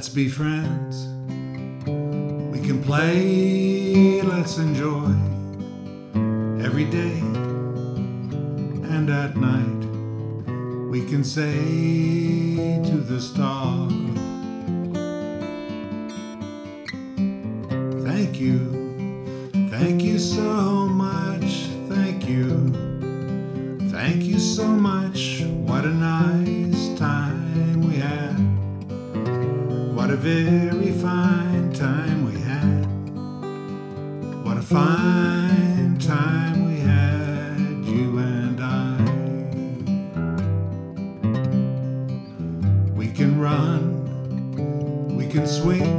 Let's be friends. We can play, let's enjoy every day and at night. We can say to the star, Thank you, thank you so much, thank you, thank you so much. fine time we had, you and I. We can run, we can swing,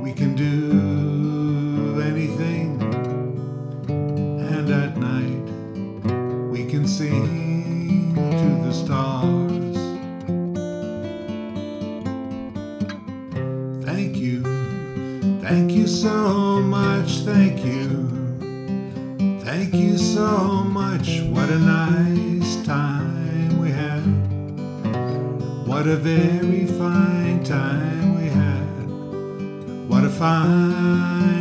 we can do anything. And at night, we can sing to the stars. Thank you. Thank you so much, thank you. Thank you so much. What a nice time we had. What a very fine time we had. What a fine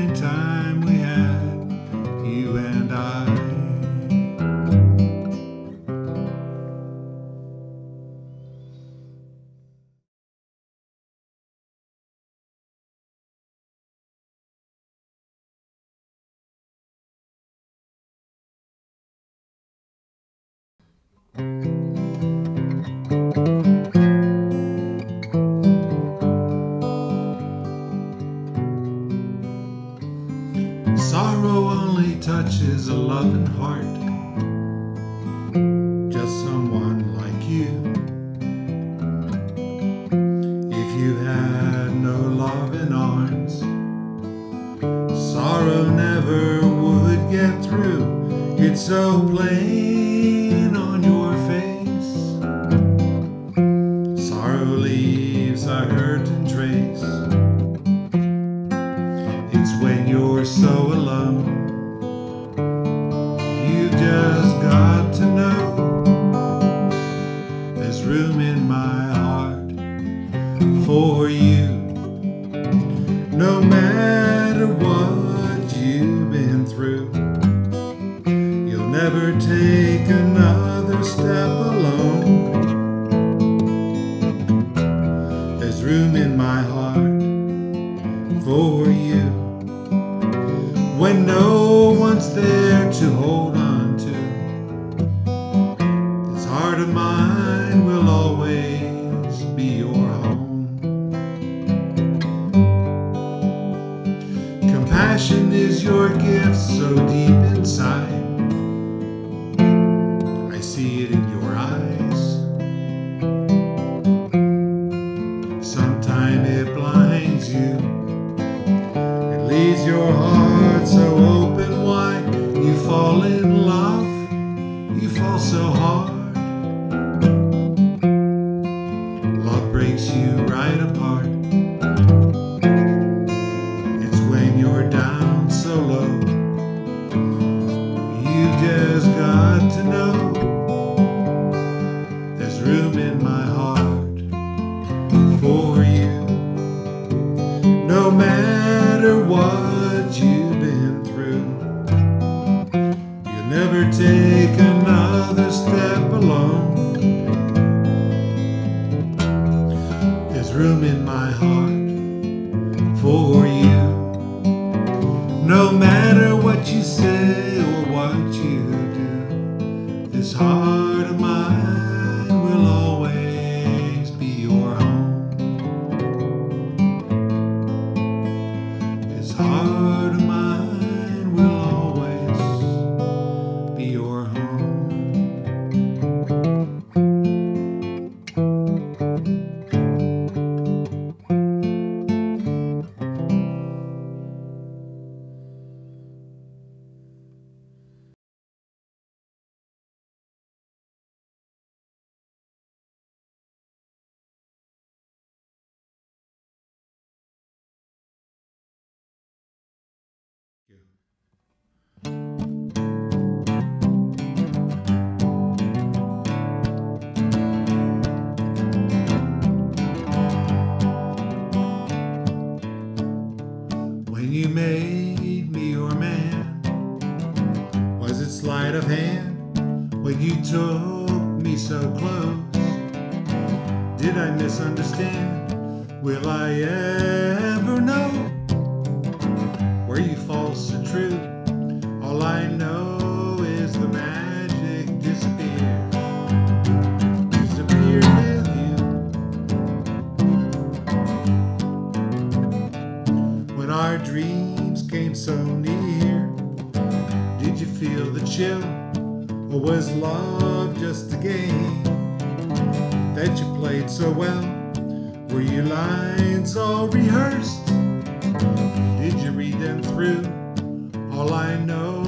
so plain. for you when no one's there to hold. time. made me your man? Was it sleight of hand when you took me so close? Did I misunderstand? Will I ever? Chill? Or was love just a game that you played so well? Were your lines all rehearsed? Did you read them through? All I know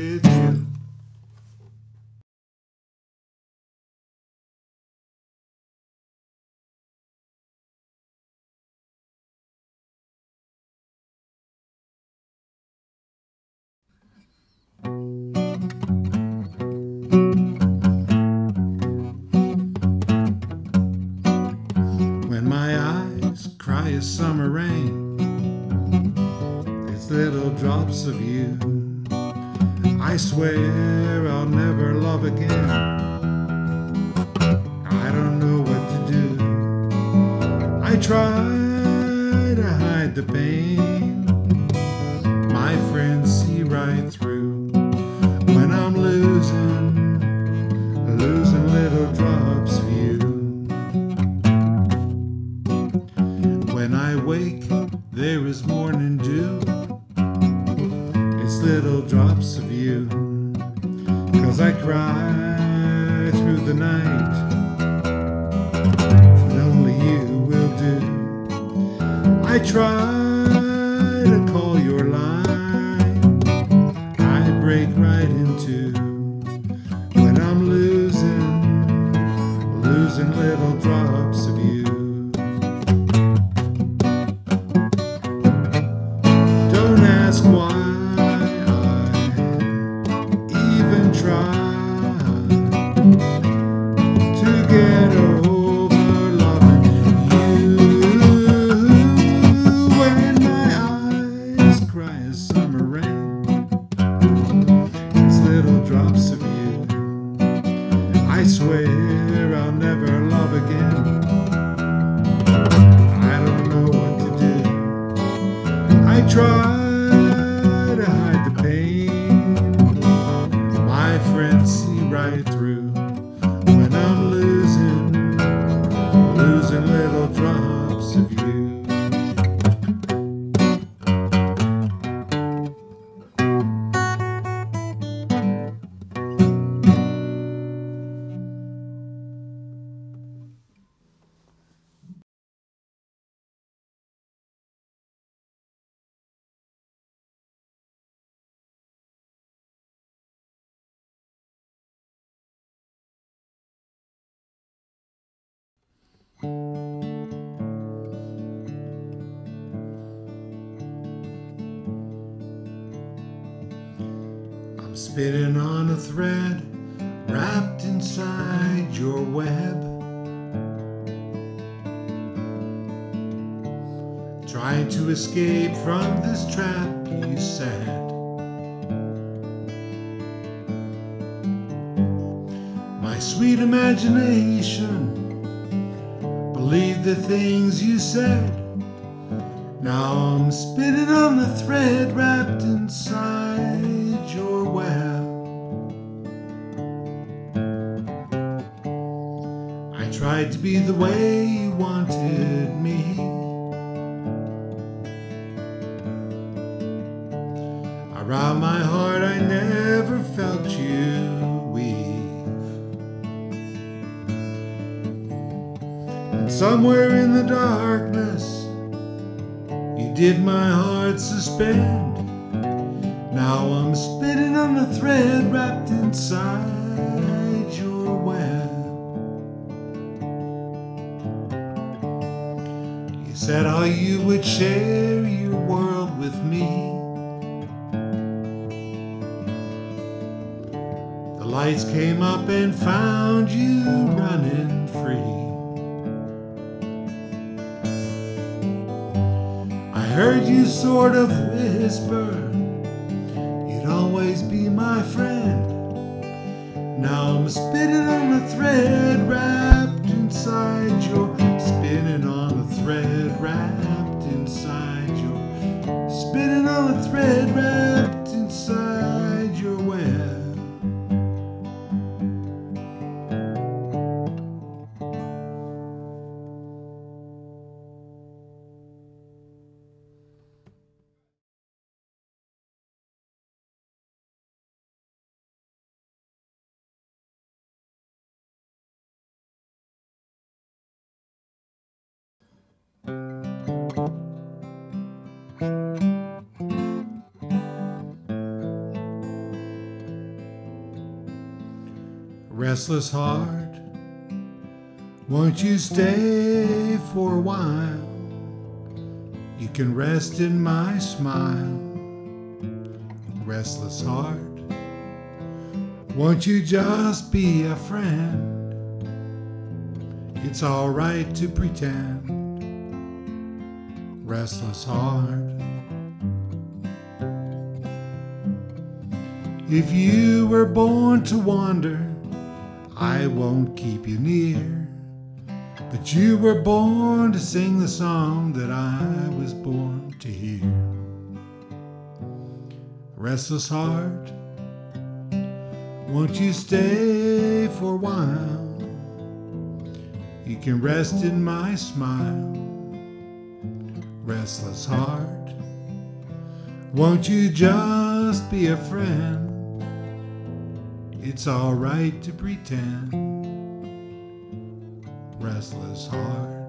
with you. When my eyes cry a summer rain, it's little drops of you. I swear I'll never love again. I don't know what to do. I try to hide the pain. My friends see right through when I'm losing, losing little drops of you. When I wake, there is morning dew. Little drops of you. Cause I cry through the night. And only you will do. I try to call your line. I break right into when I'm losing, losing little drops of you. I swear I'm spinning on a thread wrapped inside your web. Trying to escape from this trap you set. My sweet imagination believed the things you said. Now I'm spinning on the thread wrapped inside your web. I tried to be the way you wanted me. Somewhere in the darkness, you did my heart suspend. Now I'm spinning on the thread wrapped inside your web. You said how you would share your world with me. The lights came up and found you running free. Heard you sort of whisper, you'd always be my friend. Now I'm spinning on the thread wrapped inside your, spinning on the thread wrapped inside your, spinning on the thread wrapped Restless heart, won't you stay for a while? You can rest in my smile. Restless heart, won't you just be a friend? It's alright to pretend. Restless heart. If you were born to wander, I won't keep you near. But you were born to sing the song that I was born to hear. Restless heart, won't you stay for a while? You can rest in my smile. Restless heart, won't you just be a friend? It's alright to pretend. Restless heart.